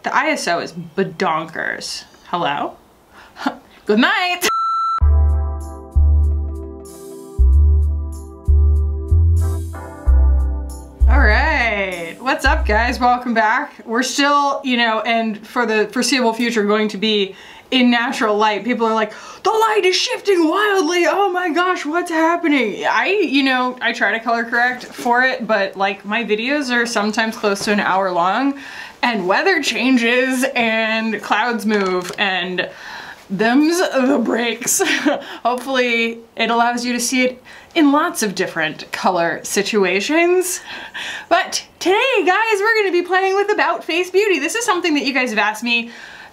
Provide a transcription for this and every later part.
The ISO is badonkers. Hello? Good night! Alright, what's up guys? Welcome back. We're still, you know, and for the foreseeable future going to be in natural light. People are like, the light is shifting wildly. Oh my gosh, what's happening? I, you know, I try to color correct for it, but like my videos are sometimes close to an hour long and weather changes and clouds move and them's the breaks. Hopefully it allows you to see it in lots of different color situations. But today, guys, we're gonna be playing with About Face Beauty. This is something that you guys have asked me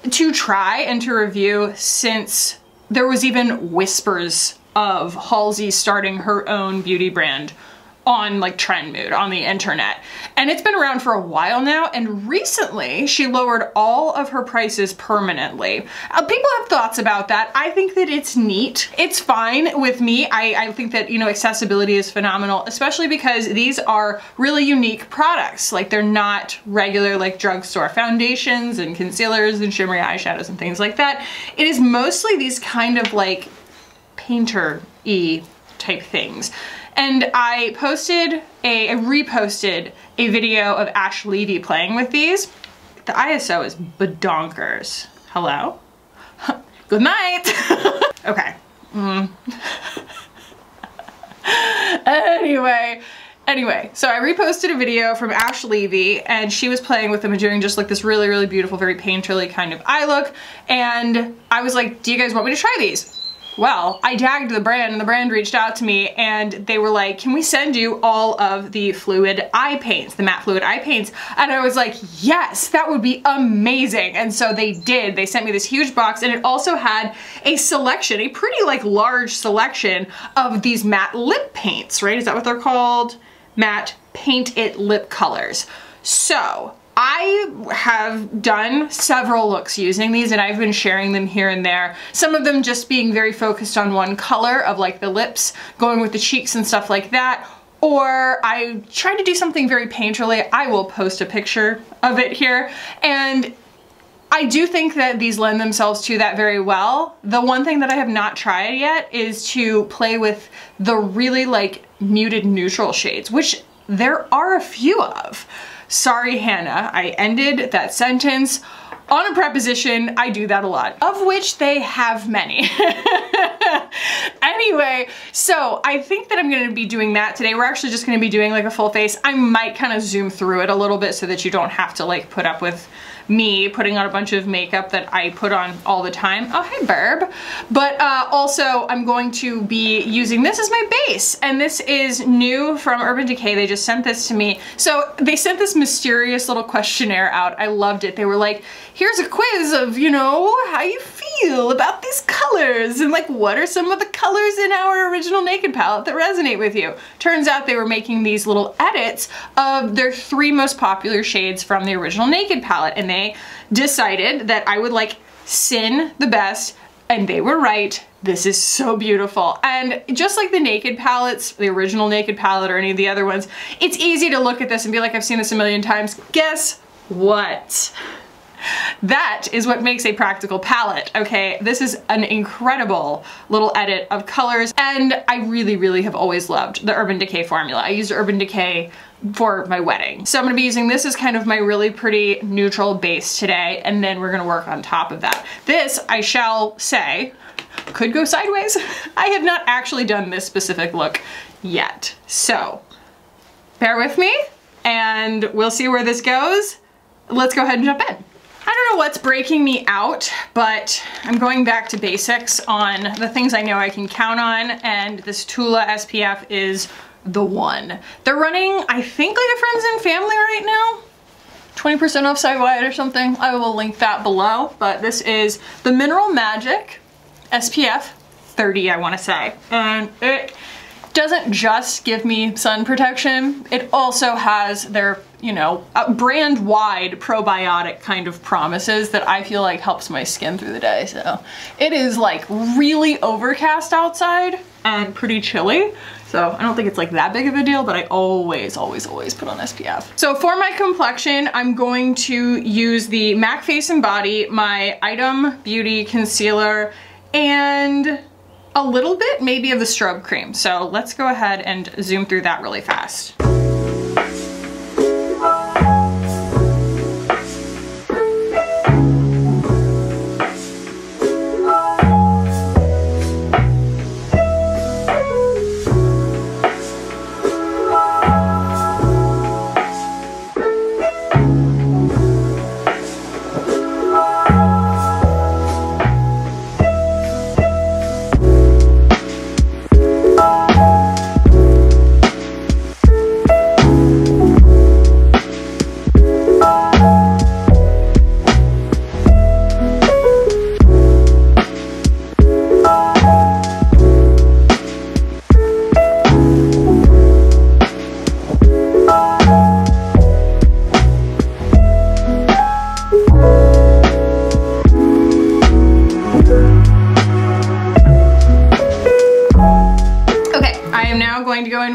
to try and to review since there was even whispers of Halsey starting her own beauty brand on like Trendmood on the internet. And it's been around for a while now and recently she lowered all of her prices permanently. Uh, people have thoughts about that. I think that it's neat. It's fine with me. I, I think that, you know, accessibility is phenomenal, especially because these are really unique products. Like they're not regular like drugstore foundations and concealers and shimmery eyeshadows and things like that. It is mostly these kind of like painter-y type things. And I posted a, I reposted a video of Ash Levy playing with these. The ISO is badonkers. Hello? Good night! okay. Mm. anyway, Anyway, so I reposted a video from Ash Levy and she was playing with them and doing just like this really, really beautiful, very painterly kind of eye look. And I was like, do you guys want me to try these? Well, I tagged the brand and the brand reached out to me and they were like, can we send you all of the fluid eye paints, the matte fluid eye paints? And I was like, yes, that would be amazing. And so they did. They sent me this huge box and it also had a selection, a pretty like large selection of these matte lip paints, right? Is that what they're called? Matte Paint It lip colors. So I have done several looks using these and I've been sharing them here and there. Some of them just being very focused on one color of like the lips, going with the cheeks and stuff like that. Or I tried to do something very painterly. I will post a picture of it here. And I do think that these lend themselves to that very well. The one thing that I have not tried yet is to play with the really like muted neutral shades, which there are a few of. Sorry, Hannah, I ended that sentence on a preposition, I do that a lot, of which they have many. anyway, so I think that I'm gonna be doing that today. We're actually just gonna be doing like a full face. I might kind of zoom through it a little bit so that you don't have to like put up with me putting on a bunch of makeup that I put on all the time. Oh, hey, Burb. But uh, also, I'm going to be using this as my base, and this is new from Urban Decay. They just sent this to me. So they sent this mysterious little questionnaire out. I loved it. They were like, here's a quiz of, you know, how you feel about these colors, and like, what are some of the colors in our original Naked palette that resonate with you? Turns out they were making these little edits of their three most popular shades from the original Naked palette, and they decided that I would like Sin the best and they were right. This is so beautiful. And just like the Naked palettes, the original Naked palette or any of the other ones, it's easy to look at this and be like, I've seen this a million times. Guess what? That is what makes a practical palette, okay? This is an incredible little edit of colors, and I really, really have always loved the Urban Decay formula. I used Urban Decay for my wedding. So I'm gonna be using this as kind of my really pretty neutral base today, and then we're gonna work on top of that. This, I shall say, could go sideways. I have not actually done this specific look yet. So bear with me and we'll see where this goes. Let's go ahead and jump in. I don't know what's breaking me out, but I'm going back to basics on the things I know I can count on, and this Tula SPF is the one. They're running, I think, like a friends and family right now. 20% off site-wide or something. I will link that below, but this is the Mineral Magic SPF 30, I wanna say. And it doesn't just give me sun protection, it also has their, you know, brand-wide probiotic kind of promises that I feel like helps my skin through the day. So it is like really overcast outside and pretty chilly. So I don't think it's like that big of a deal, but I always, always, always put on SPF. So for my complexion, I'm going to use the MAC Face and Body, my Item Beauty Concealer, and a little bit maybe of the strobe cream. So let's go ahead and zoom through that really fast.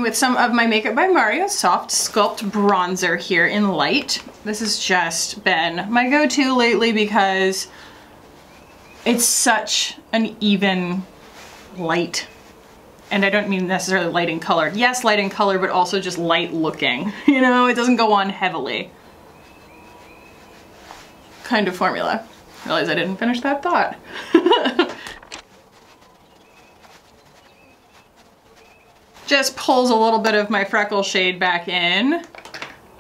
With some of my Makeup by Mario Soft Sculpt Bronzer here in Light. This has just been my go-to lately because it's such an even light. And I don't mean necessarily light in color. Yes, light in color, but also just light looking. You know, it doesn't go on heavily. Kind of formula. Realize I didn't finish that thought. Just pulls a little bit of my freckle shade back in.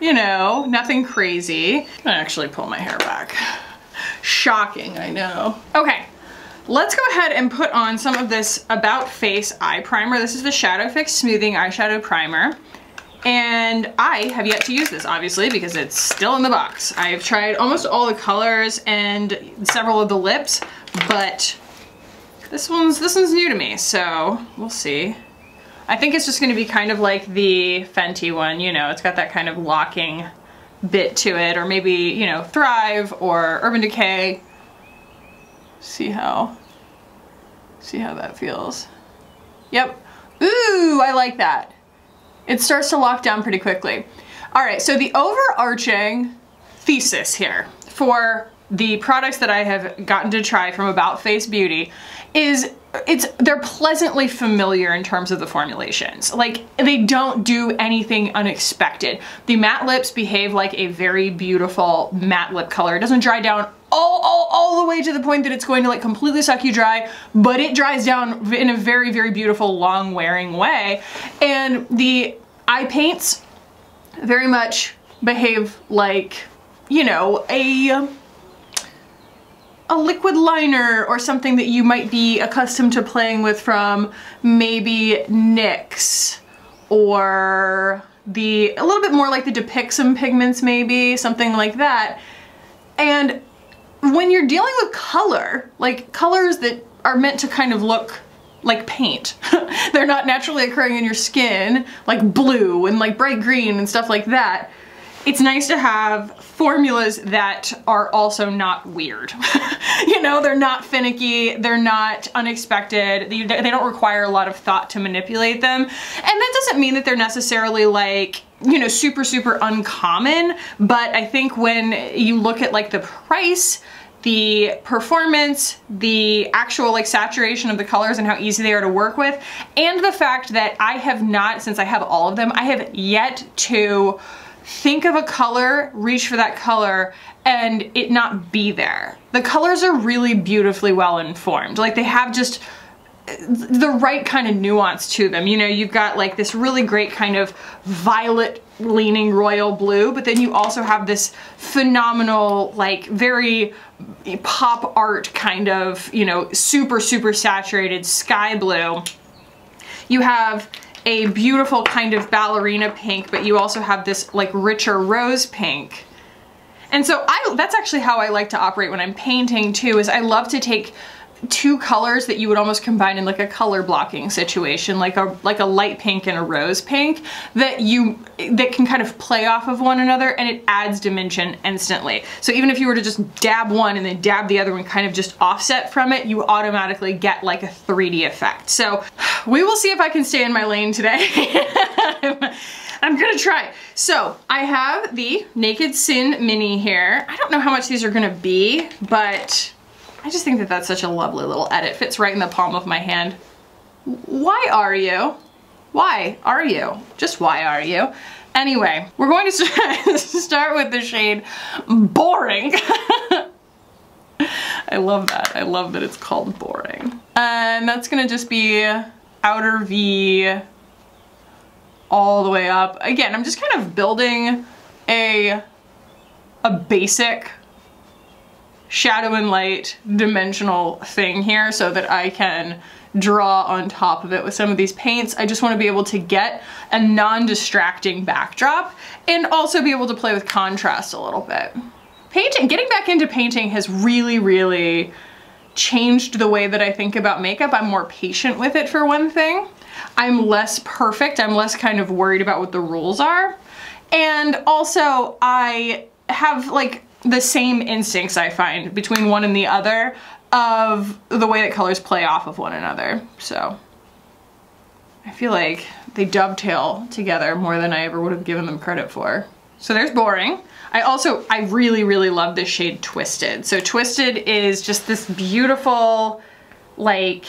You know, nothing crazy. I actually pull my hair back. Shocking, I know. Okay, let's go ahead and put on some of this About Face eye primer. This is the Shadow Fix Smoothing Eyeshadow Primer. And I have yet to use this, obviously, because it's still in the box. I've tried almost all the colors and several of the lips, but this one's, this one's new to me, so we'll see. I think it's just gonna be kind of like the Fenty one, you know, it's got that kind of locking bit to it, or maybe, you know, Thrive or Urban Decay. See how, see how that feels. Yep. Ooh, I like that. It starts to lock down pretty quickly. All right, so the overarching thesis here for the products that I have gotten to try from About Face Beauty is it's they're pleasantly familiar in terms of the formulations. Like they don't do anything unexpected. The matte lips behave like a very beautiful matte lip color. It doesn't dry down all, all, all the way to the point that it's going to like completely suck you dry, but it dries down in a very, very beautiful long wearing way. And the eye paints very much behave like, you know, a a liquid liner or something that you might be accustomed to playing with from maybe NYX or the, a little bit more like the Depixum pigments maybe, something like that. And when you're dealing with color, like colors that are meant to kind of look like paint. They're not naturally occurring in your skin, like blue and like bright green and stuff like that it's nice to have formulas that are also not weird. you know, they're not finicky, they're not unexpected, they, they don't require a lot of thought to manipulate them. And that doesn't mean that they're necessarily like, you know, super, super uncommon, but I think when you look at like the price, the performance, the actual like saturation of the colors and how easy they are to work with, and the fact that I have not, since I have all of them, I have yet to think of a color, reach for that color, and it not be there. The colors are really beautifully well informed. Like they have just uh, the right kind of nuance to them. You know, you've got like this really great kind of violet leaning royal blue, but then you also have this phenomenal, like very pop art kind of, you know, super, super saturated sky blue. You have a beautiful kind of ballerina pink, but you also have this like richer rose pink. And so I, that's actually how I like to operate when I'm painting too, is I love to take two colors that you would almost combine in like a color blocking situation, like a like a light pink and a rose pink that you that can kind of play off of one another and it adds dimension instantly. So even if you were to just dab one and then dab the other one kind of just offset from it, you automatically get like a 3D effect. So we will see if I can stay in my lane today. I'm gonna try. So I have the Naked Sin Mini here. I don't know how much these are gonna be, but I just think that that's such a lovely little edit. Fits right in the palm of my hand. Why are you? Why are you? Just why are you? Anyway, we're going to start with the shade Boring. I love that. I love that it's called Boring. And that's gonna just be outer V all the way up. Again, I'm just kind of building a, a basic shadow and light dimensional thing here so that I can draw on top of it with some of these paints. I just want to be able to get a non-distracting backdrop and also be able to play with contrast a little bit. Painting, getting back into painting has really, really changed the way that I think about makeup. I'm more patient with it for one thing. I'm less perfect. I'm less kind of worried about what the rules are. And also I have like the same instincts I find between one and the other of the way that colors play off of one another. So I feel like they dovetail together more than I ever would have given them credit for. So there's boring. I also, I really, really love this shade Twisted. So Twisted is just this beautiful, like,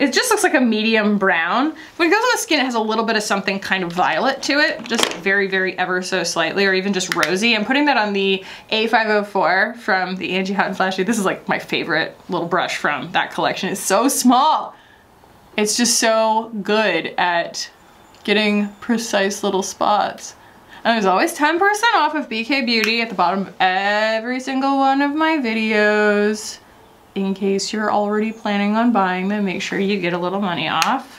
it just looks like a medium brown. When it goes on the skin, it has a little bit of something kind of violet to it, just very, very ever so slightly, or even just rosy. I'm putting that on the A504 from the Angie Hot and Flashy. This is like my favorite little brush from that collection. It's so small. It's just so good at getting precise little spots. And there's always 10% off of BK Beauty at the bottom of every single one of my videos in case you're already planning on buying them, make sure you get a little money off.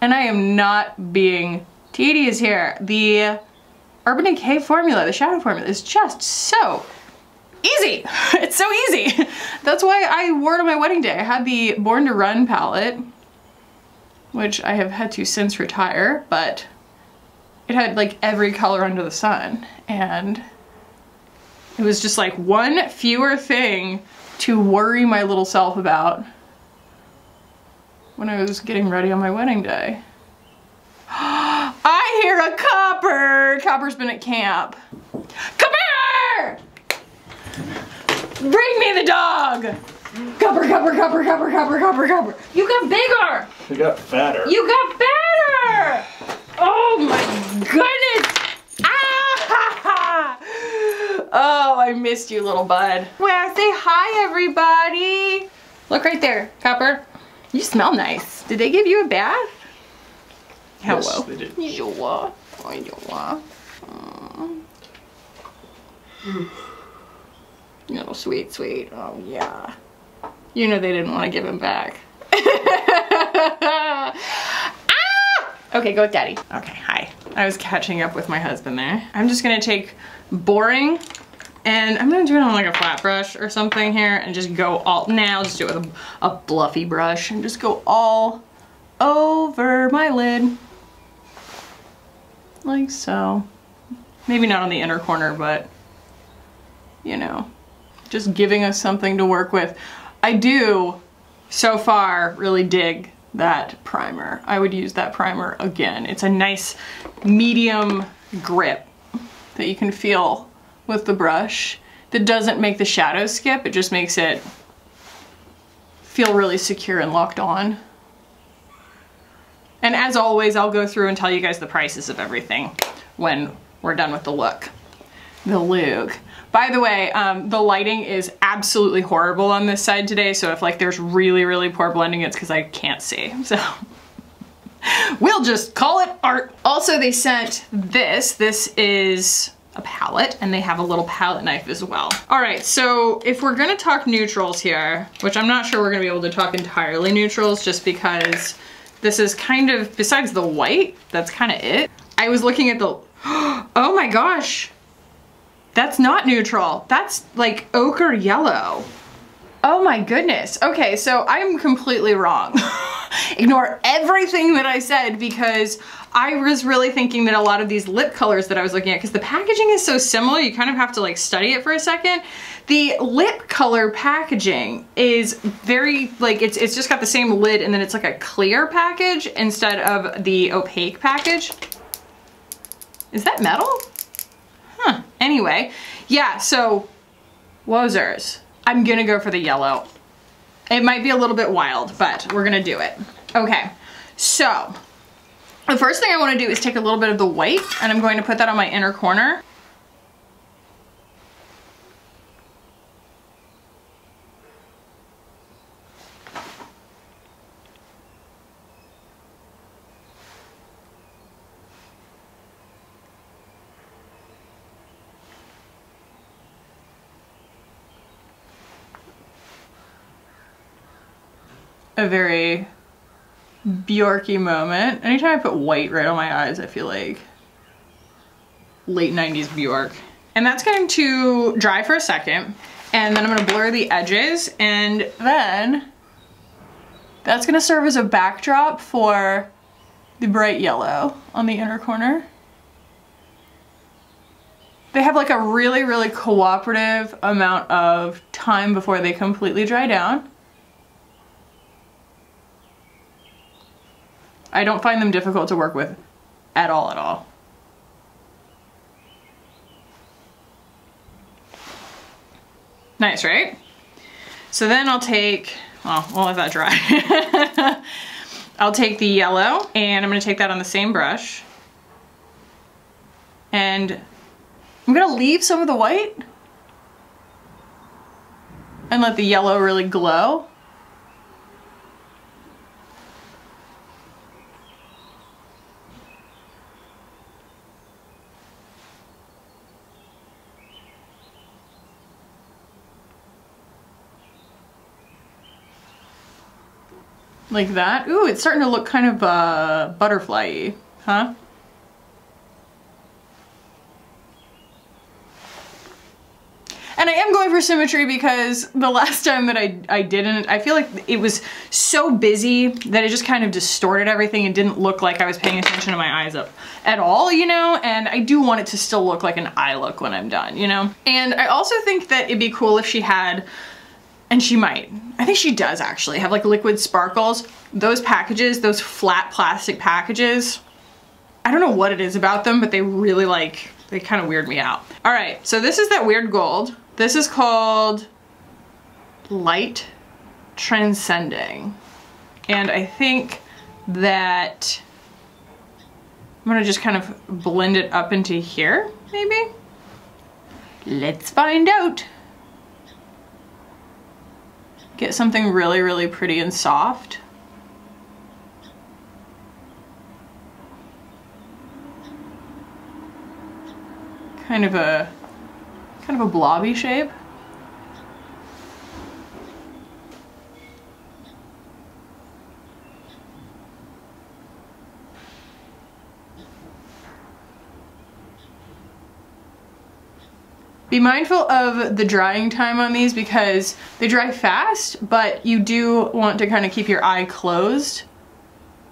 And I am not being tedious here. The Urban Decay formula, the shadow formula, is just so easy. It's so easy. That's why I wore it on my wedding day. I had the Born to Run palette, which I have had to since retire, but it had like every color under the sun. And it was just like one fewer thing to worry my little self about when I was getting ready on my wedding day. I hear a copper! Copper's been at camp. Come here! Bring me the dog! Copper, copper, copper, copper, copper, copper, copper. You got bigger! You got fatter. You got better! Oh my goodness! Oh, I missed you, little bud. Well, say hi, everybody. Look right there, Copper. You smell nice. Did they give you a bath? Hello. Yes, they did. You are. Oh, you are. Little sweet, sweet. Oh, yeah. You know they didn't want to give him back. ah! Okay, go with daddy. Okay, hi. I was catching up with my husband there. I'm just gonna take boring and I'm gonna do it on like a flat brush or something here and just go all, now just do it with a, a bluffy brush and just go all over my lid. Like so. Maybe not on the inner corner, but you know, just giving us something to work with. I do, so far, really dig that primer. I would use that primer again. It's a nice medium grip that you can feel with the brush that doesn't make the shadow skip, it just makes it feel really secure and locked on. And as always, I'll go through and tell you guys the prices of everything when we're done with the look. The look. By the way, um, the lighting is absolutely horrible on this side today, so if like there's really, really poor blending, it's because I can't see. So we'll just call it art. Also, they sent this. This is a palette and they have a little palette knife as well. All right, so if we're gonna talk neutrals here, which I'm not sure we're gonna be able to talk entirely neutrals just because this is kind of, besides the white, that's kind of it. I was looking at the, oh my gosh, that's not neutral. That's like ochre yellow. Oh my goodness. Okay, so I'm completely wrong. Ignore everything that I said because I was really thinking that a lot of these lip colors that I was looking at, because the packaging is so similar, you kind of have to like study it for a second. The lip color packaging is very, like it's, it's just got the same lid and then it's like a clear package instead of the opaque package. Is that metal? Huh, anyway. Yeah, so, wozers. I'm gonna go for the yellow. It might be a little bit wild, but we're gonna do it. Okay, so the first thing I wanna do is take a little bit of the white and I'm going to put that on my inner corner. A very Bjorky moment. Anytime I put white right on my eyes, I feel like late 90s Bjork. And that's going to dry for a second. And then I'm gonna blur the edges and then that's gonna serve as a backdrop for the bright yellow on the inner corner. They have like a really, really cooperative amount of time before they completely dry down. I don't find them difficult to work with at all at all. Nice, right? So then I'll take, well, we'll let that dry. I'll take the yellow and I'm gonna take that on the same brush. And I'm gonna leave some of the white and let the yellow really glow. Like that. Ooh, it's starting to look kind of uh, butterfly-y, huh? And I am going for symmetry because the last time that I, I didn't, I feel like it was so busy that it just kind of distorted everything and didn't look like I was paying attention to my eyes up at all, you know? And I do want it to still look like an eye look when I'm done, you know? And I also think that it'd be cool if she had and she might. I think she does actually have like liquid sparkles. Those packages, those flat plastic packages, I don't know what it is about them, but they really like, they kind of weird me out. All right, so this is that weird gold. This is called Light Transcending. And I think that I'm gonna just kind of blend it up into here, maybe? Let's find out get something really, really pretty and soft. Kind of a, kind of a blobby shape. Be mindful of the drying time on these because they dry fast, but you do want to kind of keep your eye closed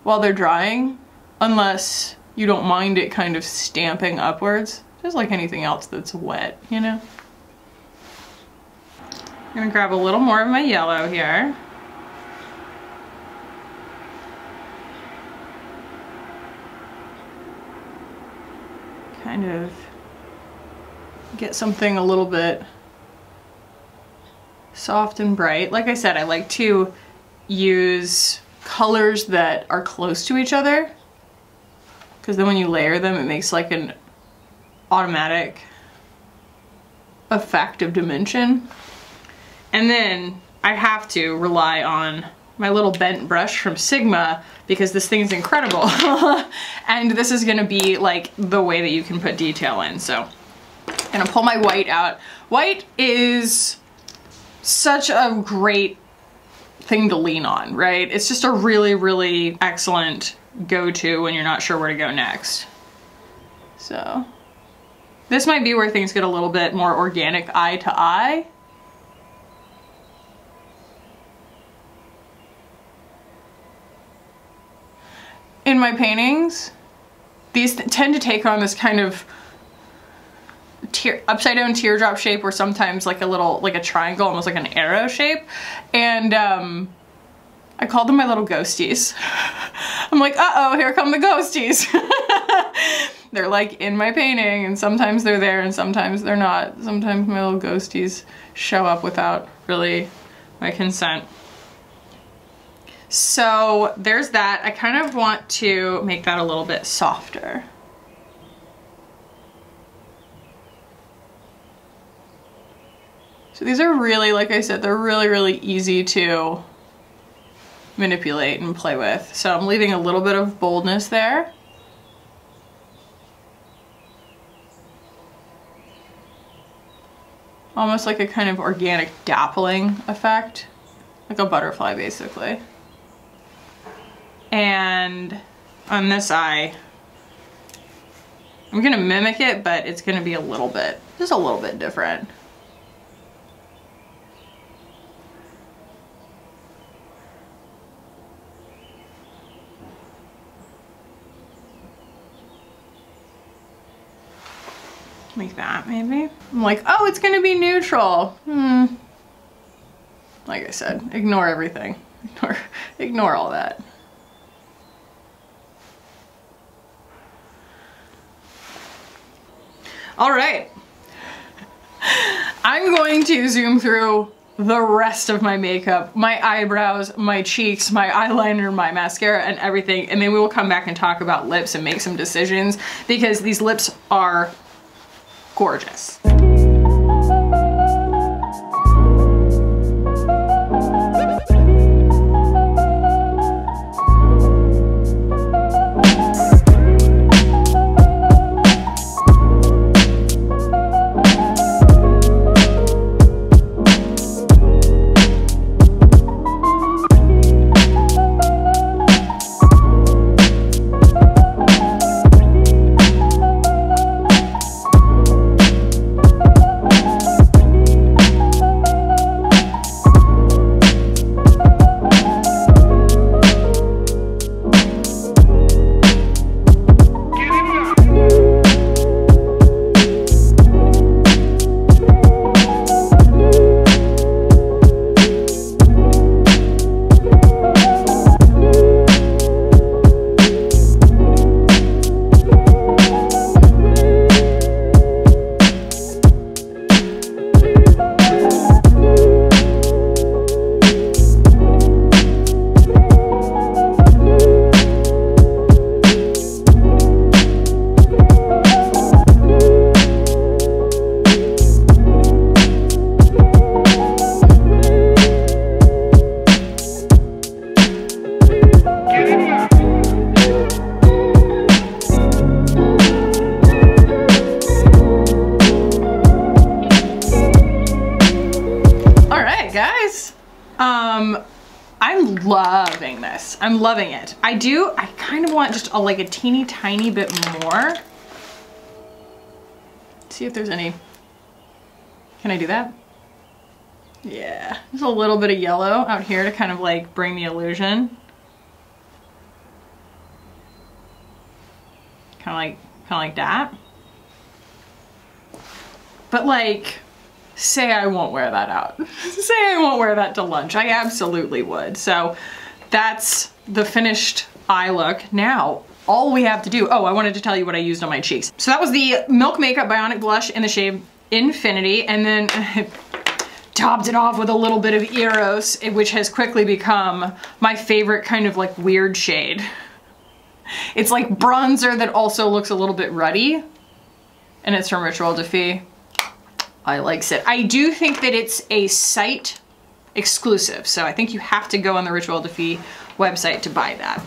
while they're drying, unless you don't mind it kind of stamping upwards, just like anything else that's wet, you know? I'm gonna grab a little more of my yellow here. Kind of get something a little bit soft and bright. Like I said, I like to use colors that are close to each other because then when you layer them it makes like an automatic effect of dimension. And then I have to rely on my little bent brush from Sigma because this thing is incredible. and this is gonna be like the way that you can put detail in. So gonna pull my white out. White is such a great thing to lean on, right? It's just a really, really excellent go-to when you're not sure where to go next. So this might be where things get a little bit more organic eye to eye. In my paintings, these tend to take on this kind of tear, upside down teardrop shape or sometimes like a little, like a triangle, almost like an arrow shape. And um, I call them my little ghosties. I'm like, uh-oh, here come the ghosties. they're like in my painting and sometimes they're there and sometimes they're not. Sometimes my little ghosties show up without really my consent. So there's that. I kind of want to make that a little bit softer. So these are really, like I said, they're really, really easy to manipulate and play with. So I'm leaving a little bit of boldness there. Almost like a kind of organic dappling effect, like a butterfly basically. And on this eye, I'm gonna mimic it, but it's gonna be a little bit, just a little bit different. Like that, maybe? I'm like, oh, it's gonna be neutral. Hmm. Like I said, ignore everything. Ignore, ignore all that. All right. I'm going to zoom through the rest of my makeup, my eyebrows, my cheeks, my eyeliner, my mascara, and everything. And then we will come back and talk about lips and make some decisions because these lips are gorgeous. I'm loving it. I do, I kind of want just a, like a teeny tiny bit more. see if there's any, can I do that? Yeah, there's a little bit of yellow out here to kind of like bring the illusion. Kind of like, kind of like that. But like, say I won't wear that out. say I won't wear that to lunch. I absolutely would. So that's the finished eye look. Now, all we have to do, oh, I wanted to tell you what I used on my cheeks. So that was the Milk Makeup Bionic Blush in the shade Infinity, and then topped it off with a little bit of Eros, which has quickly become my favorite kind of like weird shade. It's like bronzer that also looks a little bit ruddy, and it's from Rituel de Fille. I likes it. I do think that it's a site exclusive, so I think you have to go on the Rituel de Fille website to buy that.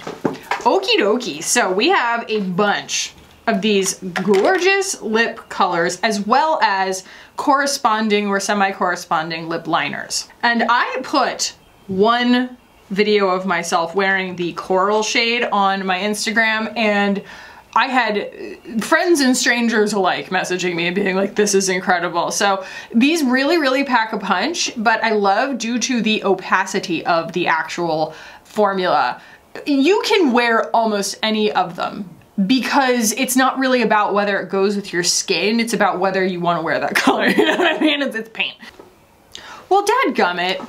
Okie dokie, so we have a bunch of these gorgeous lip colors as well as corresponding or semi-corresponding lip liners. And I put one video of myself wearing the coral shade on my Instagram and I had uh, friends and strangers alike messaging me and being like, this is incredible. So these really, really pack a punch, but I love due to the opacity of the actual formula you can wear almost any of them because it's not really about whether it goes with your skin, it's about whether you want to wear that color. You know what I mean? It's, it's paint. Well, dadgummit,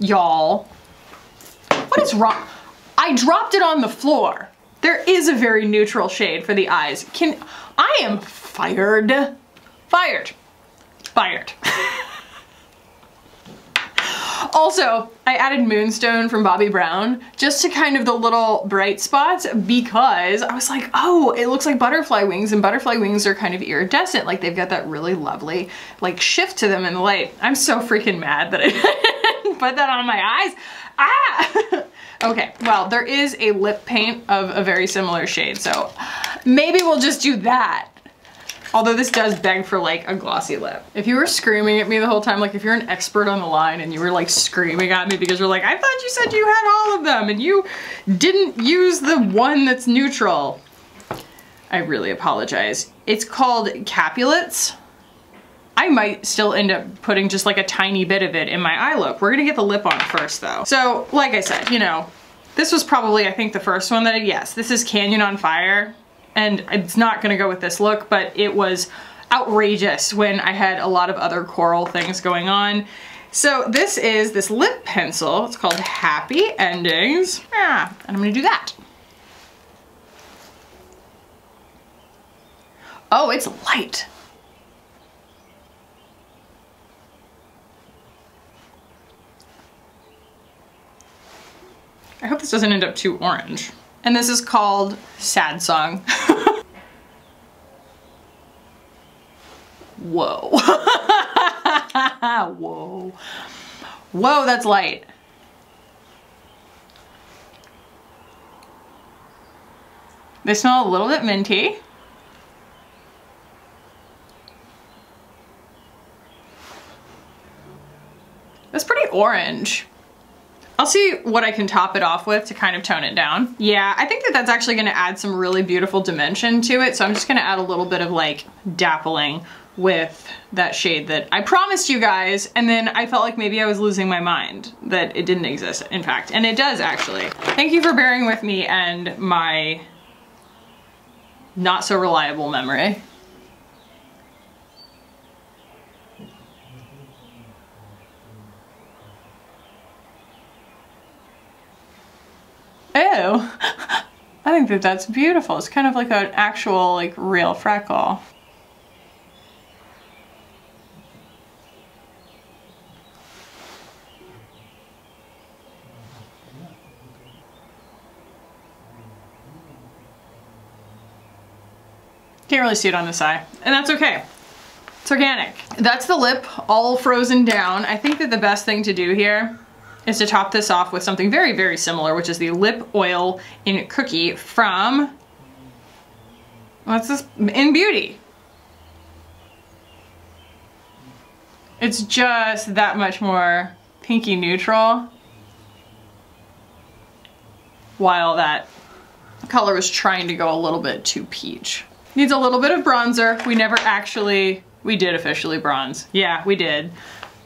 y'all. What is wrong? I dropped it on the floor. There is a very neutral shade for the eyes. Can, I am fired. Fired. Fired. Also, I added Moonstone from Bobbi Brown just to kind of the little bright spots because I was like, oh, it looks like butterfly wings and butterfly wings are kind of iridescent. Like they've got that really lovely like shift to them in the light. I'm so freaking mad that I put that on my eyes. Ah! okay, well, there is a lip paint of a very similar shade, so maybe we'll just do that. Although this does beg for like a glossy lip. If you were screaming at me the whole time, like if you're an expert on the line and you were like screaming at me because you're like, I thought you said you had all of them and you didn't use the one that's neutral. I really apologize. It's called Capulets. I might still end up putting just like a tiny bit of it in my eye look. We're gonna get the lip on first though. So like I said, you know, this was probably, I think the first one that, I, yes, this is Canyon on Fire and it's not gonna go with this look, but it was outrageous when I had a lot of other coral things going on. So this is this lip pencil. It's called Happy Endings. Yeah, and I'm gonna do that. Oh, it's light. I hope this doesn't end up too orange. And this is called Sad Song. Whoa. Whoa. Whoa, that's light. They smell a little bit minty. That's pretty orange. I'll see what I can top it off with to kind of tone it down. Yeah, I think that that's actually gonna add some really beautiful dimension to it. So I'm just gonna add a little bit of like dappling with that shade that I promised you guys and then I felt like maybe I was losing my mind that it didn't exist in fact and it does actually. Thank you for bearing with me and my not so reliable memory. Ew. I think that that's beautiful. It's kind of like an actual, like, real freckle. Can't really see it on this eye, and that's okay. It's organic. That's the lip all frozen down. I think that the best thing to do here is to top this off with something very, very similar, which is the lip oil in Cookie from, what's this, in Beauty. It's just that much more pinky neutral while that color was trying to go a little bit too peach. Needs a little bit of bronzer. We never actually, we did officially bronze. Yeah, we did.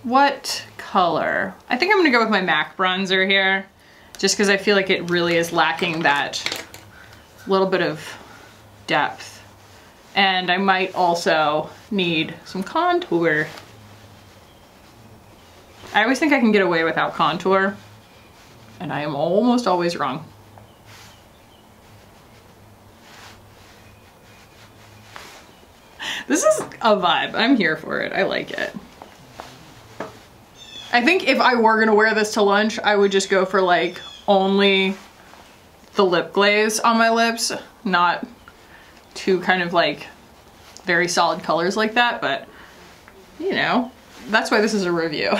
What color? I think I'm gonna go with my MAC bronzer here, just because I feel like it really is lacking that little bit of depth. And I might also need some contour. I always think I can get away without contour, and I am almost always wrong. This is a vibe. I'm here for it. I like it. I think if I were gonna wear this to lunch, I would just go for like only the lip glaze on my lips, not two kind of like very solid colors like that, but you know, that's why this is a review.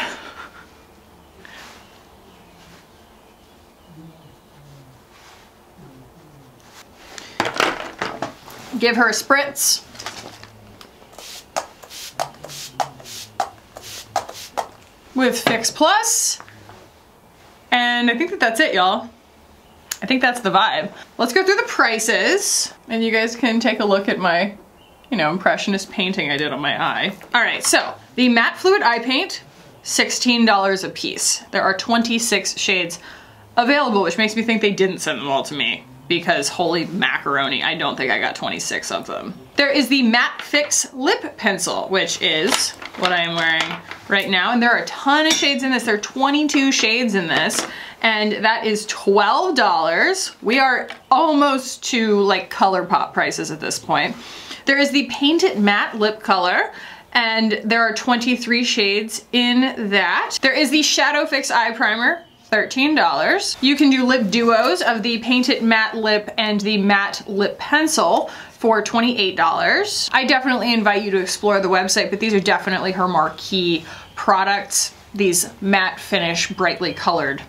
Give her a spritz. With Fix Plus. And I think that that's it, y'all. I think that's the vibe. Let's go through the prices and you guys can take a look at my, you know, impressionist painting I did on my eye. All right, so the matte fluid eye paint, $16 a piece. There are 26 shades available, which makes me think they didn't send them all to me because holy macaroni, I don't think I got 26 of them. There is the Matte Fix Lip Pencil, which is what I am wearing right now. And there are a ton of shades in this. There are 22 shades in this and that is $12. We are almost to like ColourPop prices at this point. There is the Paint It Matte Lip Color and there are 23 shades in that. There is the Shadow Fix Eye Primer, $13. You can do lip duos of the Painted Matte Lip and the Matte Lip Pencil for $28. I definitely invite you to explore the website, but these are definitely her marquee products. These matte finish, brightly colored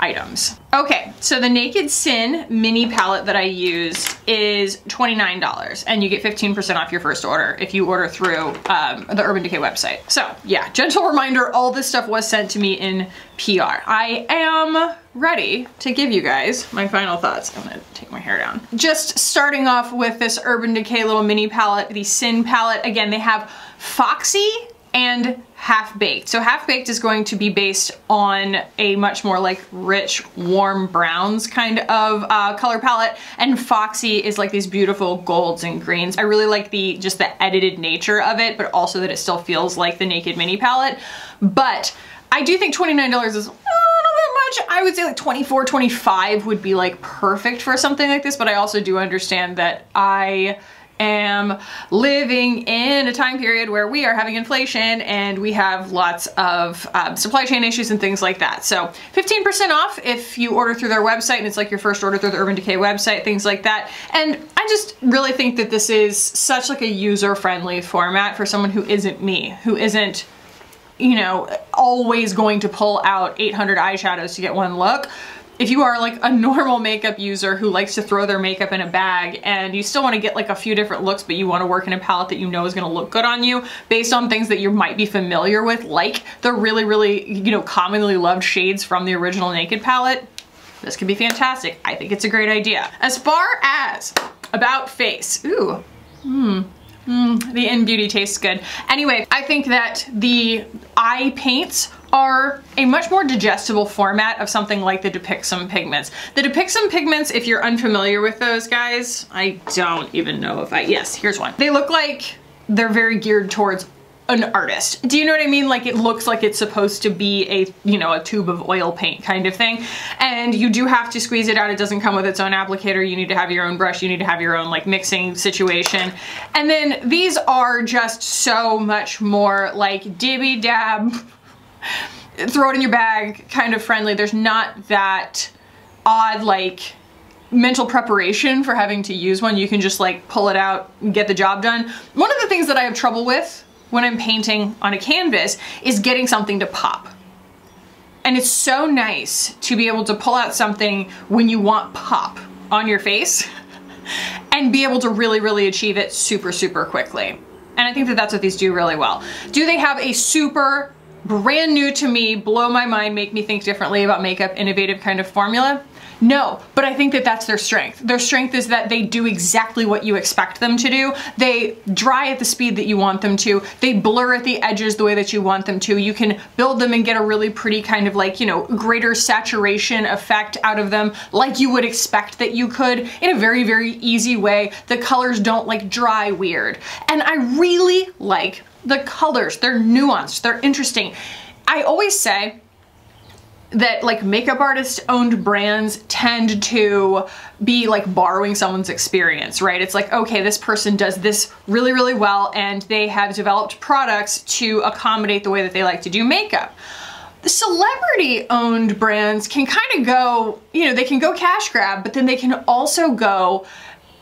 items. Okay, so the Naked Sin mini palette that I use is $29 and you get 15% off your first order if you order through um, the Urban Decay website. So yeah, gentle reminder, all this stuff was sent to me in PR. I am ready to give you guys my final thoughts. I'm gonna take my hair down. Just starting off with this Urban Decay little mini palette, the Sin palette. Again, they have Foxy and Half Baked. So Half Baked is going to be based on a much more like rich, warm browns kind of uh, color palette. And Foxy is like these beautiful golds and greens. I really like the just the edited nature of it, but also that it still feels like the Naked Mini palette. But I do think $29 is a little bit much. I would say like 24, 25 would be like perfect for something like this, but I also do understand that I am living in a time period where we are having inflation and we have lots of um, supply chain issues and things like that. So 15% off if you order through their website and it's like your first order through the Urban Decay website, things like that. And I just really think that this is such like a user-friendly format for someone who isn't me, who isn't you know, always going to pull out 800 eyeshadows to get one look if you are like a normal makeup user who likes to throw their makeup in a bag and you still want to get like a few different looks but you want to work in a palette that you know is going to look good on you based on things that you might be familiar with like the really really you know commonly loved shades from the original Naked palette this could be fantastic. I think it's a great idea. As far as about face, ooh, hmm, Mm, the In Beauty tastes good. Anyway, I think that the eye paints are a much more digestible format of something like the Depixum pigments. The Depixum pigments, if you're unfamiliar with those guys, I don't even know if I, yes, here's one. They look like they're very geared towards an artist. Do you know what I mean? Like it looks like it's supposed to be a, you know, a tube of oil paint kind of thing. And you do have to squeeze it out. It doesn't come with its own applicator. You need to have your own brush. You need to have your own like mixing situation. And then these are just so much more like dibby dab, throw it in your bag kind of friendly. There's not that odd like mental preparation for having to use one. You can just like pull it out and get the job done. One of the things that I have trouble with when I'm painting on a canvas is getting something to pop. And it's so nice to be able to pull out something when you want pop on your face and be able to really, really achieve it super, super quickly. And I think that that's what these do really well. Do they have a super brand new to me, blow my mind, make me think differently about makeup, innovative kind of formula? No, but I think that that's their strength. Their strength is that they do exactly what you expect them to do. They dry at the speed that you want them to. They blur at the edges the way that you want them to. You can build them and get a really pretty kind of like, you know, greater saturation effect out of them like you would expect that you could in a very, very easy way. The colors don't like dry weird. And I really like the colors. They're nuanced, they're interesting. I always say, that like makeup artist owned brands tend to be like borrowing someone's experience, right? It's like, okay, this person does this really, really well and they have developed products to accommodate the way that they like to do makeup. The celebrity owned brands can kind of go, you know, they can go cash grab, but then they can also go,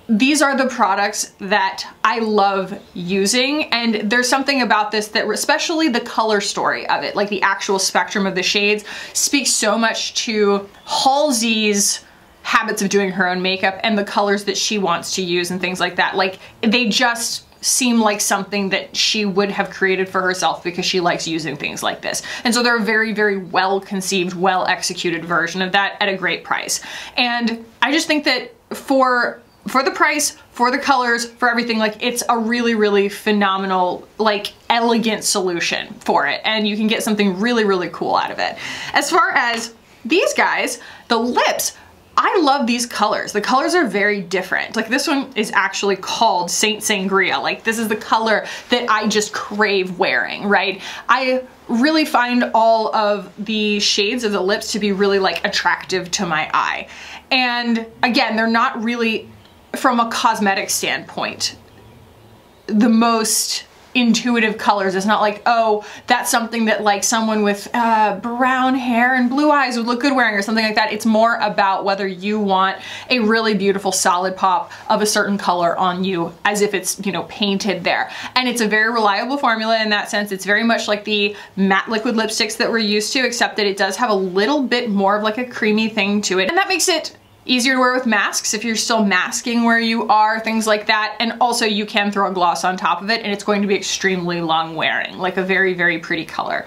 these are the products that I love using and there's something about this that especially the color story of it like the actual spectrum of the shades speaks so much to Halsey's habits of doing her own makeup and the colors that she wants to use and things like that like they just seem like something that she would have created for herself because she likes using things like this. And so they're a very, very well conceived, well executed version of that at a great price. And I just think that for for the price, for the colors, for everything, like it's a really, really phenomenal, like elegant solution for it. And you can get something really, really cool out of it. As far as these guys, the lips, I love these colors. The colors are very different. Like this one is actually called Saint Sangria. Like this is the color that I just crave wearing, right? I really find all of the shades of the lips to be really like attractive to my eye. And again, they're not really from a cosmetic standpoint the most intuitive colors. It's not like, oh, that's something that like someone with uh, brown hair and blue eyes would look good wearing or something like that. It's more about whether you want a really beautiful solid pop of a certain color on you as if it's, you know, painted there. And it's a very reliable formula in that sense. It's very much like the matte liquid lipsticks that we're used to, except that it does have a little bit more of like a creamy thing to it. And that makes it easier to wear with masks if you're still masking where you are, things like that. And also you can throw a gloss on top of it and it's going to be extremely long wearing, like a very, very pretty color.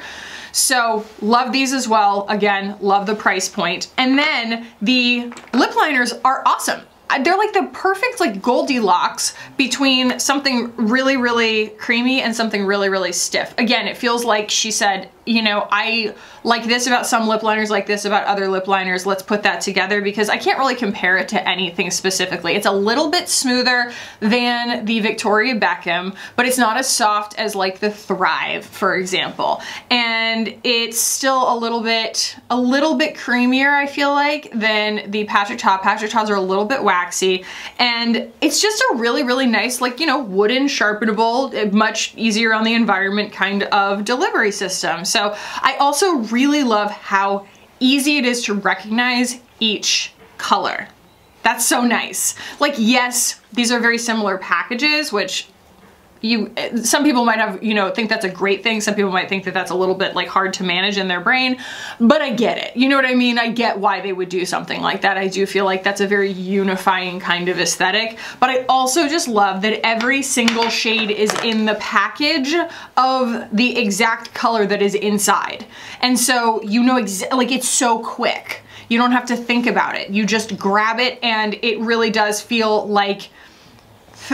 So love these as well. Again, love the price point. And then the lip liners are awesome uh, they're like the perfect like Goldilocks between something really, really creamy and something really, really stiff. Again, it feels like she said, you know, I like this about some lip liners, like this about other lip liners. Let's put that together because I can't really compare it to anything specifically. It's a little bit smoother than the Victoria Beckham, but it's not as soft as like the Thrive, for example. And it's still a little bit, a little bit creamier, I feel like, than the Patrick Ta. Patrick Ta's are a little bit waxy. And it's just a really, really nice, like, you know, wooden sharpenable, much easier on the environment kind of delivery system. So I also really love how easy it is to recognize each color. That's so nice. Like, yes, these are very similar packages, which you some people might have you know think that's a great thing. Some people might think that that's a little bit like hard to manage in their brain. But I get it. You know what I mean? I get why they would do something like that. I do feel like that's a very unifying kind of aesthetic. But I also just love that every single shade is in the package of the exact color that is inside. And so you know like it's so quick. You don't have to think about it. You just grab it and it really does feel like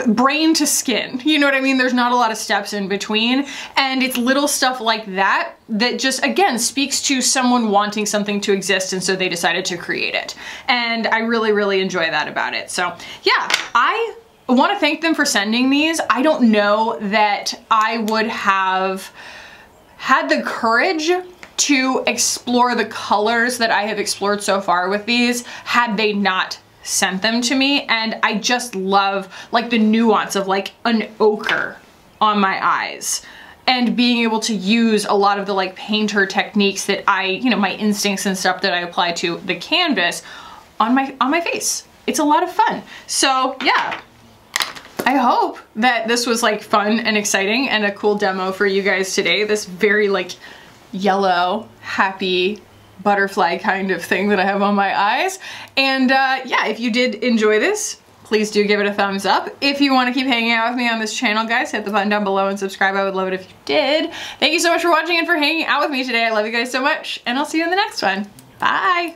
brain to skin. You know what I mean? There's not a lot of steps in between. And it's little stuff like that that just, again, speaks to someone wanting something to exist and so they decided to create it. And I really, really enjoy that about it. So yeah, I want to thank them for sending these. I don't know that I would have had the courage to explore the colors that I have explored so far with these had they not sent them to me and I just love like the nuance of like an ochre on my eyes and being able to use a lot of the like painter techniques that I, you know, my instincts and stuff that I apply to the canvas on my on my face. It's a lot of fun. So yeah, I hope that this was like fun and exciting and a cool demo for you guys today. This very like yellow, happy, butterfly kind of thing that I have on my eyes. And uh, yeah, if you did enjoy this, please do give it a thumbs up. If you want to keep hanging out with me on this channel, guys, hit the button down below and subscribe. I would love it if you did. Thank you so much for watching and for hanging out with me today. I love you guys so much, and I'll see you in the next one. Bye!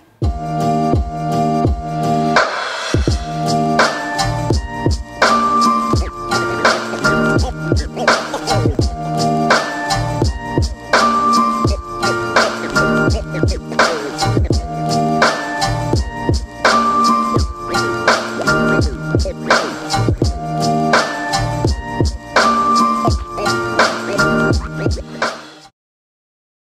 Thank